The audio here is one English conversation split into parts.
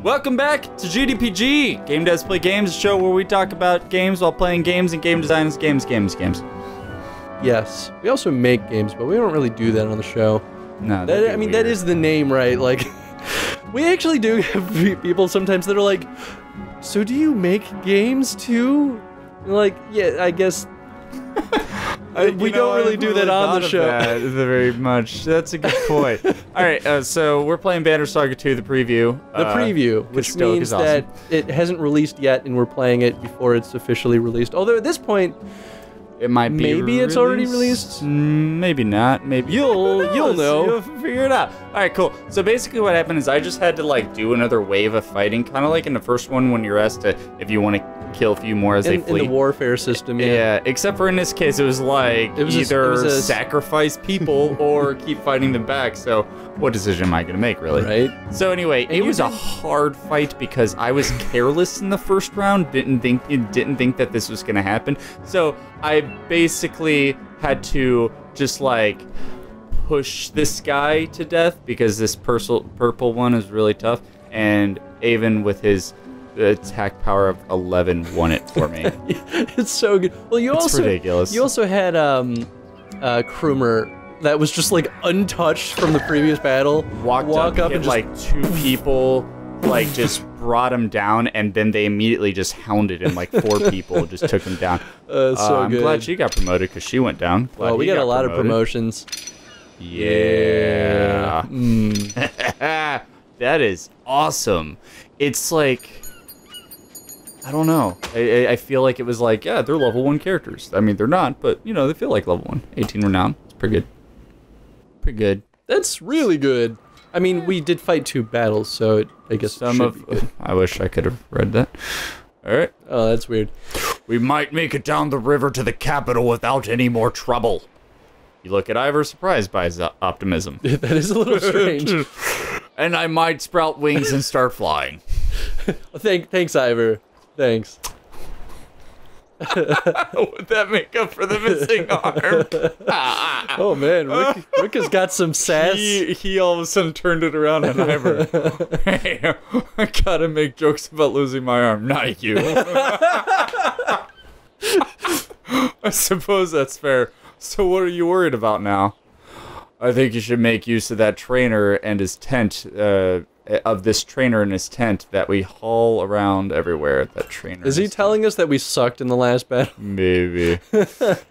Welcome back to GDPG, Game Devs Play Games, a show where we talk about games while playing games and game design is games, games, games. Yes. We also make games, but we don't really do that on the show. No, That, I mean, that is the name, right? Like, we actually do have people sometimes that are like, "So do you make games too?" Like, yeah, I guess. we don't really do that on the show. very much. That's a good point. All right, uh, so we're playing Banner Saga 2, the preview. The Uh, preview, which means is awesome. that it hasn't released yet, and we're playing it before it's officially released. Although at this point, It might be. Maybe it's already released? Mm, Maybe not. Maybe You'll- you'll know. You'll figure it out. All right, cool. So basically, what happened is I just had to like do another wave of fighting, kind of like in the first one when you're asked to if you want to kill a few more as in, they in flee. the warfare system, Yeah. yeah. except for in this case, it was like It was a- it either was a- sacrifice people or keep fighting them back. So, what decision am I going to make, really? Right. So anyway, it you was a hard fight because I was careless in the first round. Didn't think didn't think that this was gonna happen. So I basically had to just like push this guy to death because this purple purple one is really tough, and Avon with his attack power of 11 won it for me. it's so good. Well, you It's also ridiculous. you also had um, uh, Krumr that was just like untouched from the previous battle. walked walk up, up, and just like two people, like just brought him down, and then they immediately just hounded him. Like four people just took him down. uh, so Uh, I'm good. glad she got promoted because she went down. Glad well, we he got, a lot of promoted. promotions. Yeah. Mm. that is awesome. It's like I don't know. I, I- I feel like it was like, yeah, they're level one characters. I mean, they're not, but you know, they feel like level one. 18 renown. It's pretty good. Pretty good. That's really good. I mean, we did fight two battles, so it, I guess Some of be. I wish I could have read that. All right. Oh, that's weird. We might make it down the river to the capital without any more trouble. You look at Iver, surprised by his optimism. that is a little strange. and I might sprout wings and start flying. Thank, thanks, Iver. Thanks. Would that make up for the missing arm? Oh man, Rick, Rick has got some sass. he, he all of a sudden turned it around on Iver. hey, I gotta make jokes about losing my arm, not you. I suppose that's fair. So what are you worried about now? I think you should make use of that trainer and his tent, uh, of this trainer in his tent that we haul around everywhere. That trainer. Is he telling us that we sucked in the last battle? Maybe.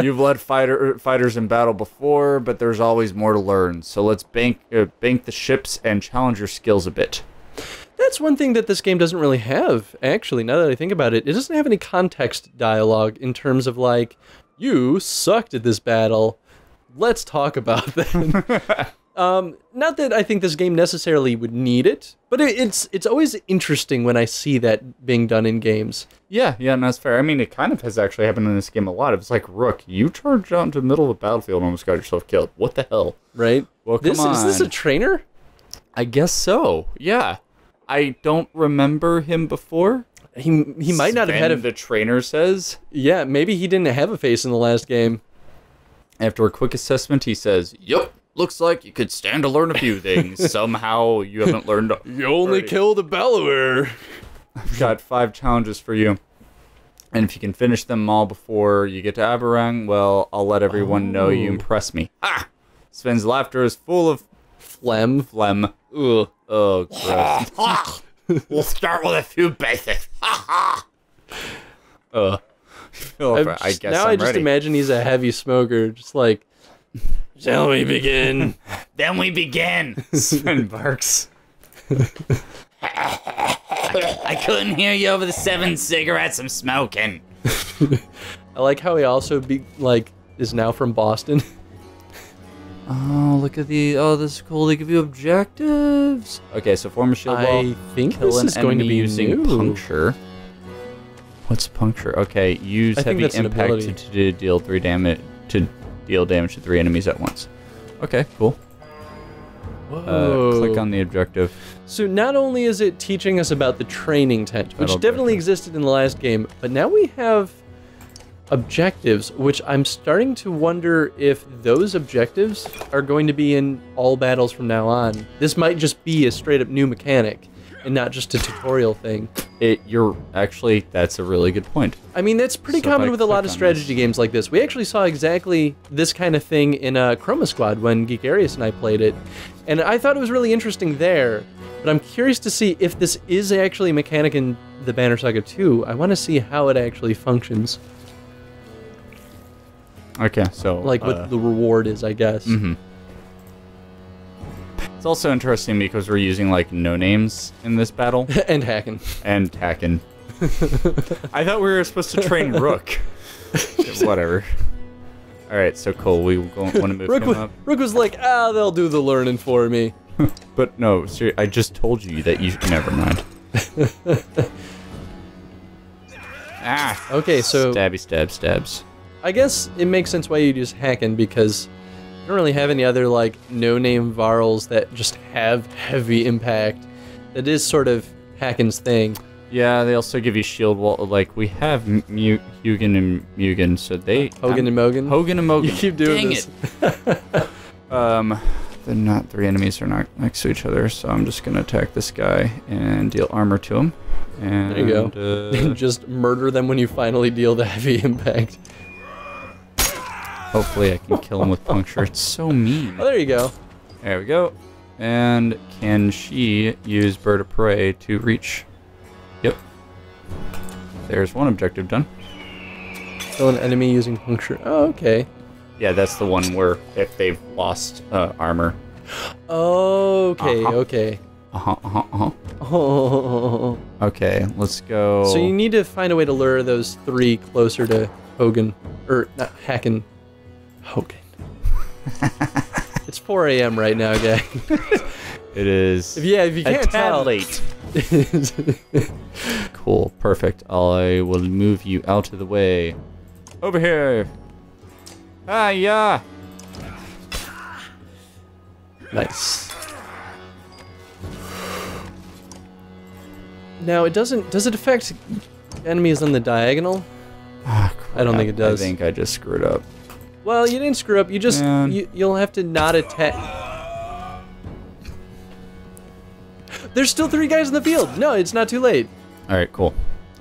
You've led fighter fighters in battle before, but there's always more to learn. So let's bank uh, bank the ships and challenge your skills a bit. That's one thing that this game doesn't really have, actually, now that I think about it. It doesn't have any context dialogue in terms of, like, you sucked at this battle. Let's talk about that. um, not that I think this game necessarily would need it, but it, it's it's always interesting when I see that being done in games. Yeah, yeah, and that's fair. I mean, it kind of has actually happened in this game a lot. It's like, Rook, you charged out into the middle of the battlefield and almost got yourself killed. What the hell? Right? Well, come this is this a trainer? I guess so. Yeah. I don't remember him before. He he might not have had Sven, a the trainer says. yeah. Maybe he didn't have a face in the last game. After a quick assessment, he says, "Yup, looks like you could stand to learn a few things. Somehow you haven't learned." You only already. killed a bellower. I've got five challenges for you, and if you can finish them all before you get to Arberrang, well, I'll let everyone know you Oh. impress me. Ah! Sven's laughter is full of Phlegm. phlegm. Ugh. Oh, gross. we'll start with a few basics. uh, feel I've I guess now I'm I just ready. imagine he's a heavy smoker, just like. Shall we begin? Then we begin. Sven barks. I couldn't hear you over the seven cigarettes I'm smoking. I like how he also be like is now from Boston. Oh, look at the. Oh, this is cool. They give you objectives. Okay, so form a shield wall. I think Kill this an is going to be using new. puncture. What's puncture? Okay, use I heavy impact to, to deal three damage to deal damage to three enemies at once. Okay, cool. Uh, click on the objective. So not only is it teaching us about the training tent, which Battle definitely objective. existed in the last game, but now we have objectives, which I'm starting to wonder if those objectives are going to be in all battles from now on. This might just be a straight up new mechanic. and not just a tutorial thing. It, you're actually that's a really good point. I mean, that's pretty So common with a lot of strategy this- games like this. We actually saw exactly this kind of thing in uh, Chroma Squad when Geekarius and I played it, and I thought it was really interesting there. But I'm curious to see if this is actually a mechanic in the Banner Saga 2. I want to see how it actually functions, Okay, so like uh, what the reward is, I guess. mhm. It's also interesting because we're using like no names in this battle and hacking. and Takken. I thought we were supposed to train Rook. Whatever. All right, so cool. We want to move Rook, him up, Rook was like, ah, they'll do the learning for me. but no. Ser- I just told you that you. Never mind. ah. Okay, so Stabby stab stabs. I guess it makes sense why you use hacking because you don't really have any other like no-name varls that just have heavy impact. That is sort of Hakons thing. Yeah, they also give you shield wall. Like we have M- Mu- Hugin and Mugen, so they Hogan and Mogan. Hogan and Mogan. You keep doing Dang this. it. Um, they're not three enemies are not next to each other, so I'm just gonna attack this guy and deal armor to him. And There you go. Uh, just murder them when you finally deal the heavy impact. Hopefully, I can kill him with puncture. It's so mean. Oh, there you go. There we go. And can she use bird of prey to reach? Yep. There's one objective done. Kill an enemy using puncture. Oh, okay. Yeah, that's the one where if they've lost uh, armor. Okay, Uh-huh. okay. Uh-huh, uh-huh, uh-huh. Oh. Okay, let's go. So you need to find a way to lure those three closer to Hogan, or not Hakon. Hogan. it's 4 a.m. right now, guy. it is If, yeah, if you can't tell. late. Cool, perfect. I will move you out of the way. Over here. Ah, yeah. nice. Now it doesn't. Does it affect enemies on the diagonal? Ah, I don't think it does. I think I just screwed up. Well, you didn't screw up. You just Man. you, you'll have to not attack. There's still three guys in the field. No, it's not too late. All right, cool.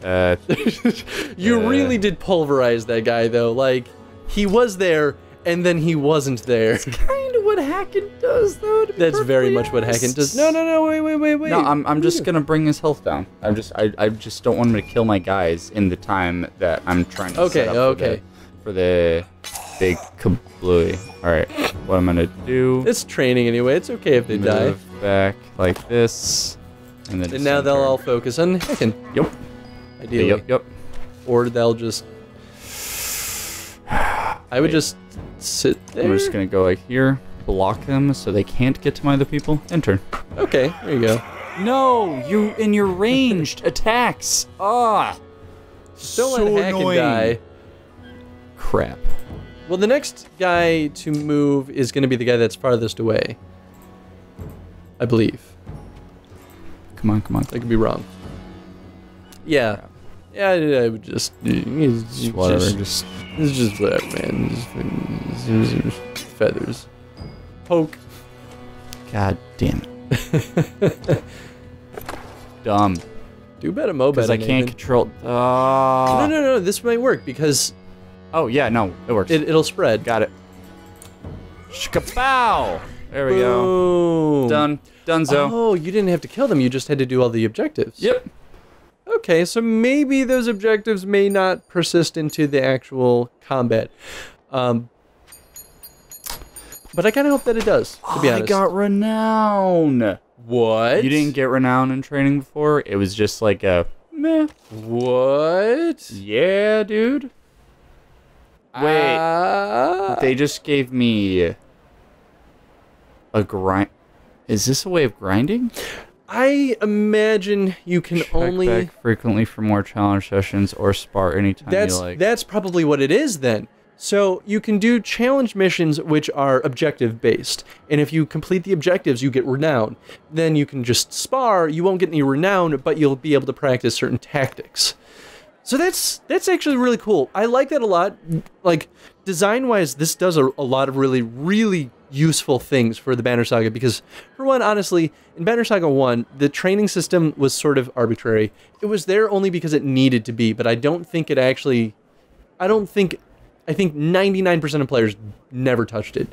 Uh, You Uh. really did pulverize that guy though. Like he was there and then he wasn't there. That's kind of what Hakon does, though. That's very much what Hakon does. No, no, no, wait, wait, wait, wait. No, I'm, I'm just gonna bring his health down. I'm just I, I just don't want him to kill my guys in the time that I'm trying to Okay, set up okay. for the, for the big kablooey. All right, what I'm gonna do? It's training anyway. It's okay if they die. move back like this, and then. And now they'll all focus on Hakon, Yep. ideally. Yep. Yep. Or they'll just. I would just sit there. I'm just gonna go like here, block them so they can't get to my other people. Enter. Okay, there you go. No, you in your ranged attacks. Ah. Don't let Hakon die. Crap. Well, the next guy to move is going to be the guy that's farthest away. I believe. Come on, come on. I could be wrong. Yeah. Yeah, I, I would just. It's Just whatever. Just, Just it's just whatever, man. Just, it's just feathers. Poke. God damn it. Dumb. Do better, Mo Because. I can't Nathan. control. No, Uh, no, no. This might work because Oh yeah, no, it works. it, it'll spread. Got it. Shkapow! There we go. Boom. Done. Donezo. Oh, you didn't have to kill them. You just had to do all the objectives. Yep. Okay, so maybe those objectives may not persist into the actual combat. Um, but I kind of hope that it does, to be I got renown. what? You didn't get renown in training before? It was just like a meh. What? Yeah, dude. Wait. Ah. They just gave me a grind. Is this a way of grinding? I imagine you can Check only. back frequently for more challenge sessions or spar anytime That's you like. that's probably what it is then. So you can do challenge missions which are objective based, and if you complete the objectives, you get renown. Then you can just spar. You won't get any renown, but you'll be able to practice certain tactics. So that's that's actually really cool. I like that a lot. Like design wise, this does a, a lot of really really useful things for the Banner Saga because for one, honestly, in Banner Saga 1, the training system was sort of arbitrary. It was there only because it needed to be, but I don't think it actually I don't think I think 99% of players never touched it.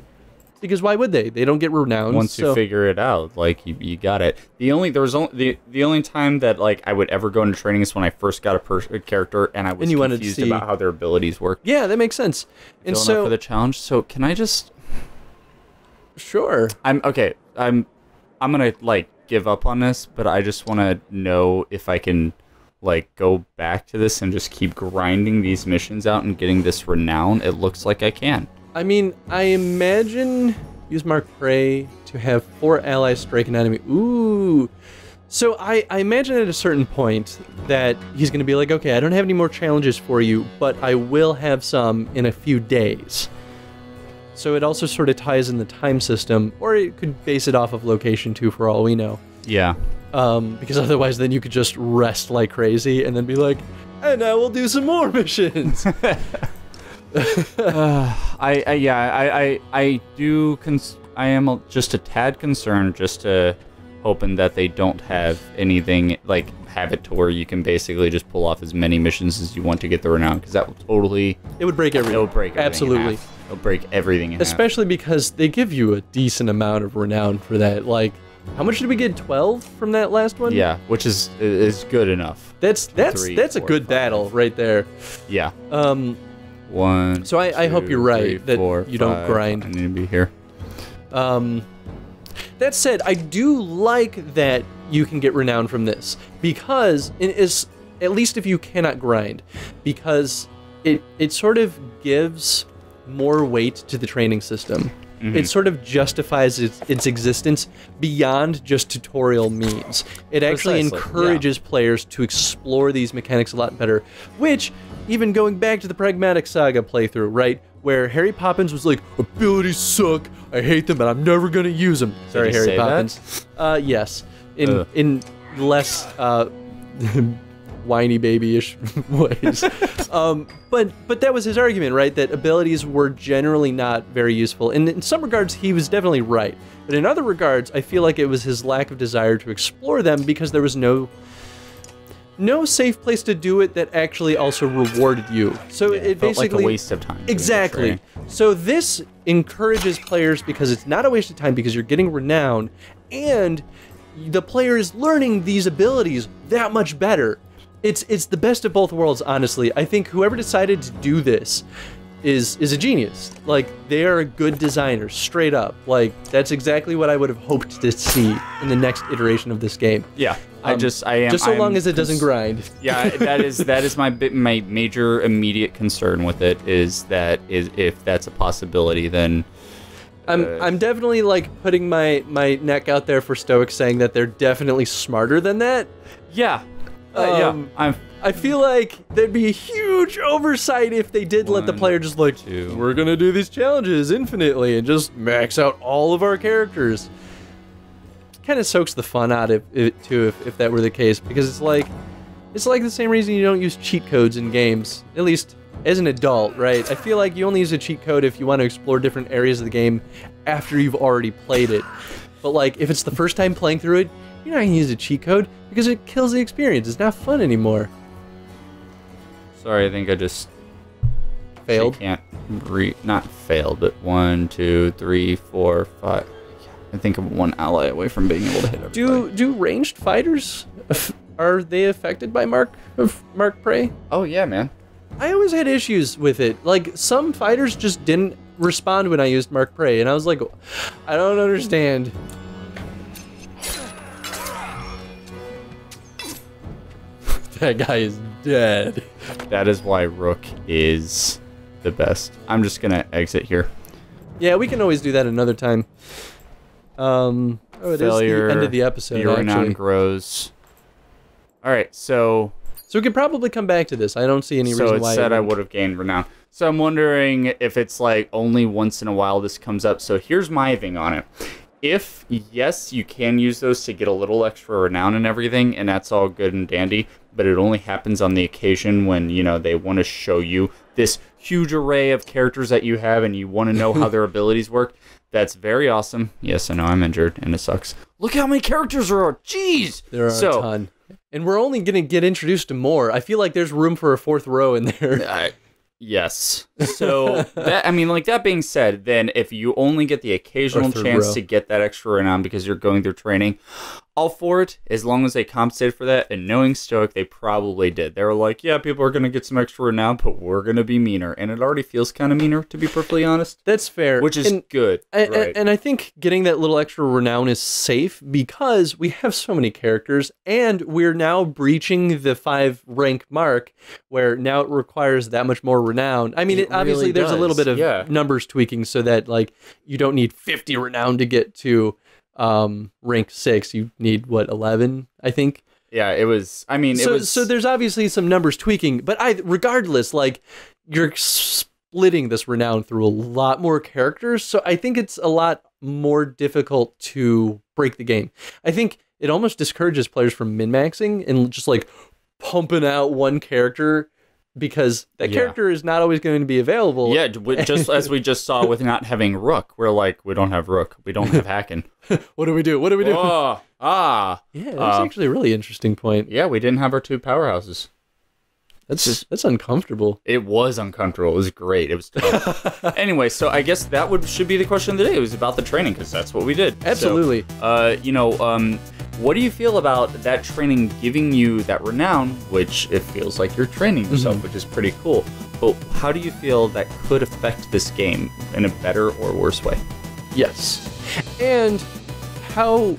Because why would they? They don't get renowned. Once so- you figure it out, like you, you got it. The only there was only the, the only time that like I would ever go into training is when I first got a, pers- a character and I was And you wanted to confused see- about how their abilities work. Yeah, that makes sense. And Filling so for the challenge. So can I just? sure. I'm okay. I'm I'm gonna like give up on this, but I just want to know if I can like go back to this and just keep grinding these missions out and getting this renown. It looks like I can. I mean, I imagine use Mark Prey to have four allies strike an enemy. Ooh. So I, I imagine at a certain point that he's going to be like, okay, I don't have any more challenges for you, but I will have some in a few days. So it also sort of ties in the time system, or it could base it off of location too, for all we know. Yeah. Um, because otherwise, then you could just rest like crazy and then be like, and now we'll do some more missions. I, I yeah I I, I do cons- I am a, just a tad concerned just to hoping that they don't have anything like have it to where you can basically just pull off as many missions as you want to get the renown because that will totally it would break everything. it'll break everything Absolutely. it'll break everything in half. Especially because they give you a decent amount of renown for that. Like, how much did we get? Twelve from that last one. yeah which is is good enough that's that's Three, that's a good five. battle right there. yeah Um, one So I- I hope you're right three, that four, you don't grind. I need to be here um, that said, I do like that you can get renown from this because it is at least if you cannot grind, because it it sort of gives more weight to the training system. It sort of justifies its, its existence beyond just tutorial means. It actually Precisely, yeah. encourages players to explore these mechanics a lot better, which, even going back to the Pragmatic Saga playthrough, right? Where Harry Poppins was like, abilities suck, I hate them, and I'm never gonna use them. Sorry, Harry? Poppins. Uh, yes. In, Ugh. in less, uh, whiny babyish ways. um, but but that was his argument, right? That abilities were generally not very useful. And in some regards, he was definitely right. But in other regards, I feel like it was his lack of desire to explore them because there was no no safe place to do it that actually also rewarded you. So Yeah, it felt like a waste of time Exactly. So this encourages players because it's not a waste of time because you're getting renown and the player is learning these abilities that much better. It's it's the best of both worlds, honestly. I think whoever decided to do this is is a genius. Like they are a good designer, straight up. Like that's exactly what I would have hoped to see in the next iteration of this game. yeah I Um, just I am Just so I'm long as it doesn't grind. yeah that is that is my my major immediate concern with it is that is if that's a possibility then I'm Uh, I'm definitely like putting my my neck out there for Stoic's saying that they're definitely smarter than that. yeah uh, Um, yeah I'm I feel like there'd be a huge oversight if they did let the One, player just like two. we're gonna do these challenges infinitely and just max out all of our characters. Kind of soaks the fun out of it too if, if that were the case because it's like it's like the same reason you don't use cheat codes in games at least as an adult right i feel like you only use a cheat code if you want to explore different areas of the game after you've already played it but like if it's the first time playing through it you're not gonna use a cheat code because it kills the experience it's not fun anymore sorry I think I just failed I can't re not failed but one two three four five I think I'm one ally away from being able to hit everybody. do do ranged fighters are they affected by mark of mark prey oh yeah man I always had issues with it. Like some fighters just didn't respond when I used Mark Prey, and I was like, I don't understand. That guy is dead. that is why Rook is the best I'm just gonna exit here Yeah, we can always do that another time. Um, oh, it is failure the end of the episode. your renown grows all right so So we could probably come back to this. I don't see any so reason it why. said I wouldn't. would have gained renown. So I'm wondering if it's like only once in a while this comes up. So here's my thing on it. If yes, you can use those to get a little extra renown and everything, and that's all good and dandy. but it only happens on the occasion when you know they want to show you this huge array of characters that you have, and you want to know how their abilities work. That's very awesome. Yes, I know I'm injured, and it sucks. Look how many characters there are. Jeez. There are so, a ton. And we're only going to get introduced to more. I feel like there's room for a fourth row in there. I, yes. So that I mean, like that being said, then if you only get the occasional chance row. to get that extra renown because you're going through training, all for it as long as they compensate for that. And knowing Stoic, they probably did. They were like, yeah, people are gonna get some extra renown, but we're gonna be meaner, and it already feels kind of meaner to be perfectly honest, That's fair. which is And- good. I- I- right? and I think getting that little extra renown is safe because we have so many characters, and we're now breaching the five rank mark, where now it requires that much more renown. I mean, It it, obviously really there's a little bit of yeah. numbers tweaking so that like you don't need 50 renown to get to um rank six. You need what 11, I think. yeah, it was. I mean, it so was. so there's obviously some numbers tweaking, but I regardless, like you're splitting this renown through a lot more characters, so I think it's a lot more difficult to break the game. I think it almost discourages players from min maxing and just like pumping out one character because that Yeah. character is not always going to be available. yeah, just as we just saw with not having Rook, we're like, we don't have Rook, we don't have Hakon. What do we do? What do we do? oh, ah, yeah, that's uh, actually a really interesting point. yeah, we didn't have our two powerhouses. That's just- that's uncomfortable. It was uncomfortable. It was great. It was tough. anyway, so I guess that would should be the question of the day. It was about the training because that's what we did. So, Absolutely. uh, you know, um, what do you feel about that training giving you that renown, which it feels like you're training yourself, Mm-hmm. which is pretty cool. But how do you feel that could affect this game in a better or worse way? Yes. And how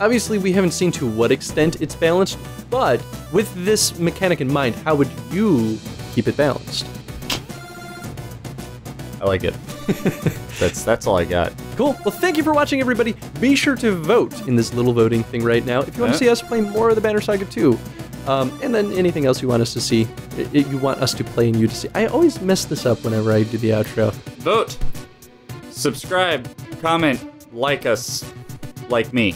obviously we haven't seen to what extent it's balanced, but with this mechanic in mind, how would you keep it balanced? I like it. that's that's all I got. Cool. Well, thank you for watching, everybody. Be sure to vote in this little voting thing right now if you want to see us play more of the Banner Saga 2. Um, and then anything else you want us to see, i- i- you want us to play and you to see. I always mess this up whenever I do the outro. Vote, subscribe, comment, like us, like me.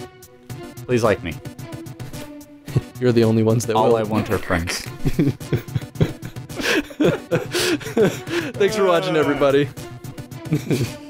Please like me. You're the only ones that All will. I want are friends. Thanks for watching, everybody.